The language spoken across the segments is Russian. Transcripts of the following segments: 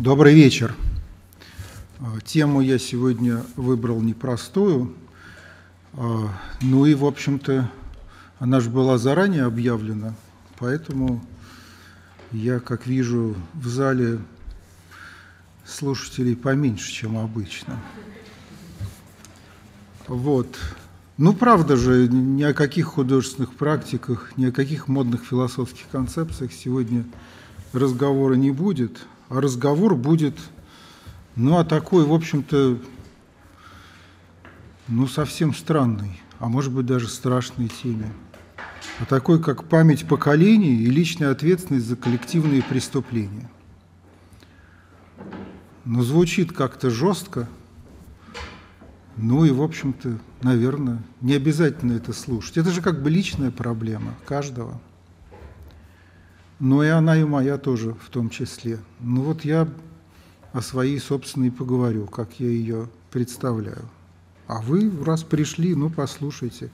Добрый вечер. Тему я сегодня выбрал непростую. Ну и, в общем-то, она же была заранее объявлена, поэтому я, как вижу, в зале слушателей поменьше, чем обычно. Вот. Ну, правда же, ни о каких художественных практиках, ни о каких модных философских концепциях сегодня разговора не будет, а разговор будет, ну, о такой, в общем-то, ну, совсем странной, а может быть даже страшной теме. О такой, как память поколений и личная ответственность за коллективные преступления. Но звучит как-то жестко, ну и, в общем-то, наверное, не обязательно это слушать. Это же как бы личная проблема каждого. Но и она, и моя тоже в том числе. Ну вот я о своей собственной поговорю, как я ее представляю. А вы, раз пришли, ну послушайте.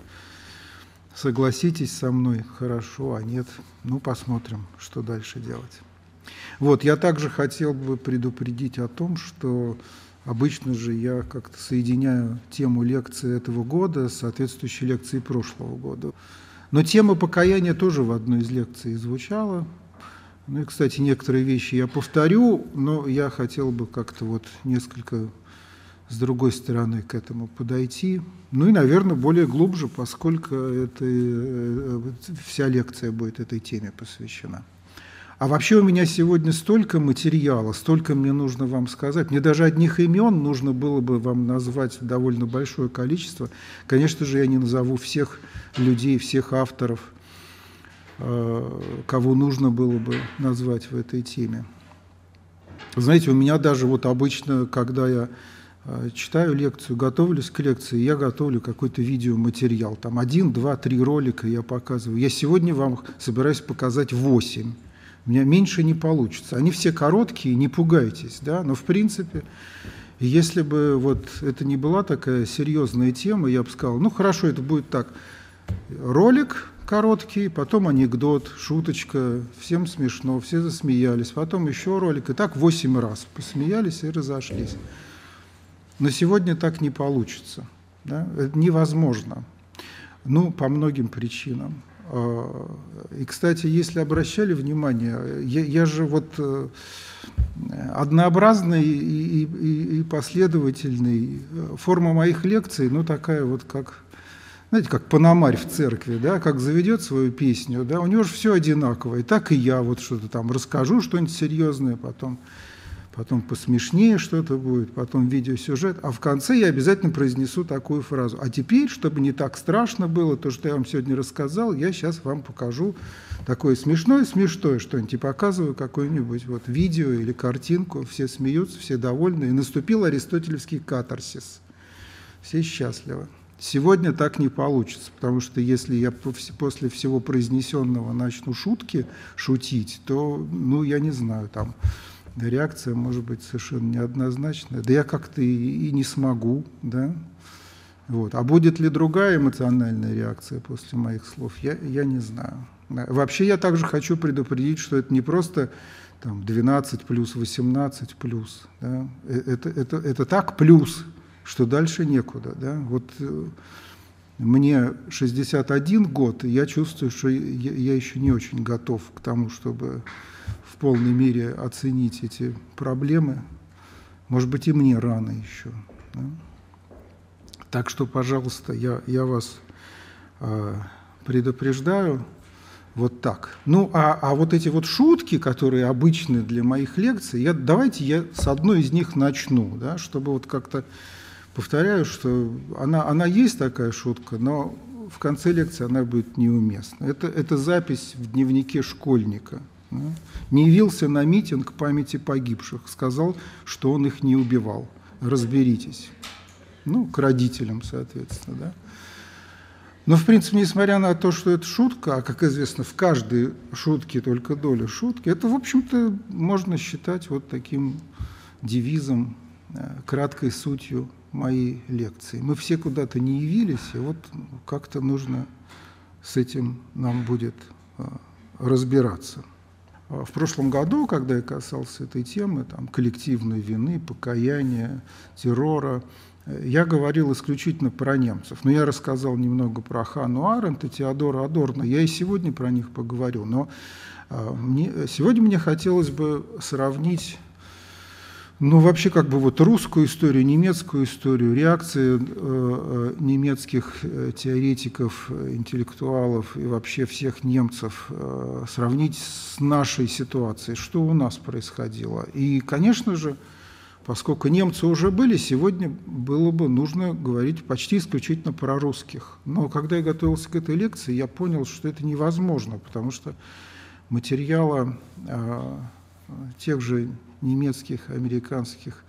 Согласитесь со мной, хорошо, а нет, ну посмотрим, что дальше делать. Вот, я также хотел бы предупредить о том, что обычно же я как-то соединяю тему лекции этого года с соответствующей лекцией прошлого года. Но тема покаяния тоже в одной из лекций звучала. Ну и, кстати, некоторые вещи я повторю, но я хотел бы как-то вот несколько с другой стороны к этому подойти. Ну и, наверное, более глубже, поскольку это, э, вся лекция будет этой теме посвящена. А вообще у меня сегодня столько материала, столько мне нужно вам сказать. Мне даже одних имен нужно было бы вам назвать довольно большое количество. Конечно же, я не назову всех людей, всех авторов, э, кого нужно было бы назвать в этой теме. Знаете, у меня даже вот обычно, когда я э, читаю лекцию, готовлюсь к лекции, я готовлю какой-то видеоматериал. Там один, два, три ролика я показываю. Я сегодня вам собираюсь показать восемь. У меня меньше не получится. Они все короткие, не пугайтесь, да, но в принципе, если бы вот это не была такая серьезная тема, я бы сказал, ну хорошо, это будет так, ролик короткий, потом анекдот, шуточка, всем смешно, все засмеялись, потом еще ролик, и так восемь раз посмеялись и разошлись. Но сегодня так не получится, да? это невозможно, ну, по многим причинам. А, и, кстати, если обращали внимание, я, я же вот э, однообразный и, и, и последовательный. Форма моих лекций, ну, такая вот, как, знаете, как Пономарь в церкви, да, как заведет свою песню, да, у него же все одинаковое. И так и я вот что-то там расскажу, что-нибудь серьезное, потом потом посмешнее что-то будет, потом видеосюжет, а в конце я обязательно произнесу такую фразу. А теперь, чтобы не так страшно было, то, что я вам сегодня рассказал, я сейчас вам покажу такое смешное-смешное что-нибудь, и показываю какое-нибудь вот видео или картинку, все смеются, все довольны, и наступил аристотелевский катарсис. Все счастливы. Сегодня так не получится, потому что если я после всего произнесенного начну шутки шутить, то, ну, я не знаю, там реакция может быть совершенно неоднозначная. Да я как-то и, и не смогу, да. Вот. А будет ли другая эмоциональная реакция после моих слов, я, я не знаю. Вообще я также хочу предупредить, что это не просто там, 12 плюс 18 плюс. Да? Э, это, это, это так плюс, что дальше некуда. Да? Вот э, мне 61 год, и я чувствую, что я, я еще не очень готов к тому, чтобы в полной мере оценить эти проблемы. Может быть, и мне рано еще. Да? Так что, пожалуйста, я, я вас э, предупреждаю вот так. Ну, а, а вот эти вот шутки, которые обычны для моих лекций, я, давайте я с одной из них начну, да, чтобы вот как-то, повторяю, что она, она есть такая шутка, но в конце лекции она будет неуместна. Это, это запись в дневнике школьника – не явился на митинг памяти погибших, сказал, что он их не убивал. Разберитесь. Ну, к родителям, соответственно, да. Но, в принципе, несмотря на то, что это шутка, а, как известно, в каждой шутке только доля шутки, это, в общем-то, можно считать вот таким девизом, э, краткой сутью моей лекции. Мы все куда-то не явились, и вот как-то нужно с этим нам будет э, разбираться. А в прошлом году, когда я касался этой темы, там, коллективной вины, покаяния, террора, э, я говорил исключительно про немцев. Но я рассказал немного про Хану Аренд и Теодора Адорна. Я и сегодня про них поговорю. Но а, мне, сегодня мне хотелось бы сравнить ну, вообще, как бы вот русскую историю, немецкую историю, реакции э, э немецких э, теоретиков, интеллектуалов и вообще всех немцев э, сравнить с нашей ситуацией, что у нас происходило. И, конечно же, поскольку немцы уже были, сегодня было бы нужно говорить почти исключительно про русских. Но когда я готовился к этой лекции, я понял, что это невозможно, потому что материала э, тех же немецких, американских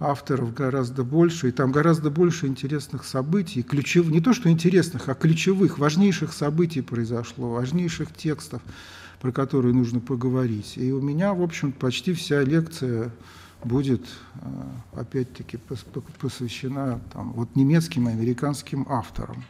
авторов гораздо больше, и там гораздо больше интересных событий, ключев, не то что интересных, а ключевых, важнейших событий произошло, важнейших текстов, про которые нужно поговорить. И у меня, в общем, почти вся лекция будет, э, опять-таки, посвящена там, вот немецким и американским авторам.